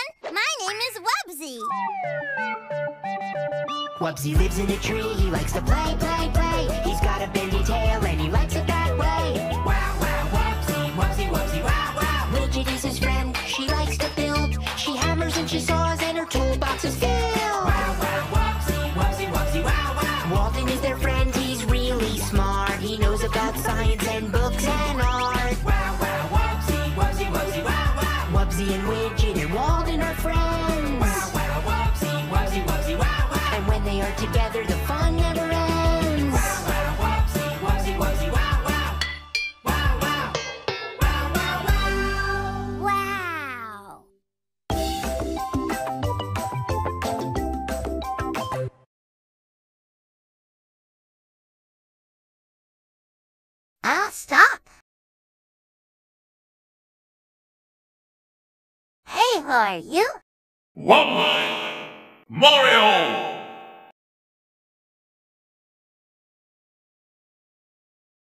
everyone. My name is Wubbzy. Wubbzy lives in a tree, he likes to play, play, play. He's got a bendy tail and he likes it that way. Wow, wow, Wubbzy, Wubbzy, Wubbzy, wow, wow. Widget is his friend, she likes to build. She hammers and she saws and her toolbox is filled. Wow, wow, Wubbzy, Wubbzy, Wubbzy, wow, wow. Walden is their friend, he's really smart. He knows about science and books and art. Wow, wow, Wubbzy, Wubbzy, Wubbzy, wow, wow. Wubbzy and Widget and Walden together, the fun never ends. Wow, wow, Wubbzy, Wubbzy, Wubbzy, wow, wow. Wow, wow. Wow, wow, wow. Wow. I'll stop. Hey, who are you? Wubmine! Mario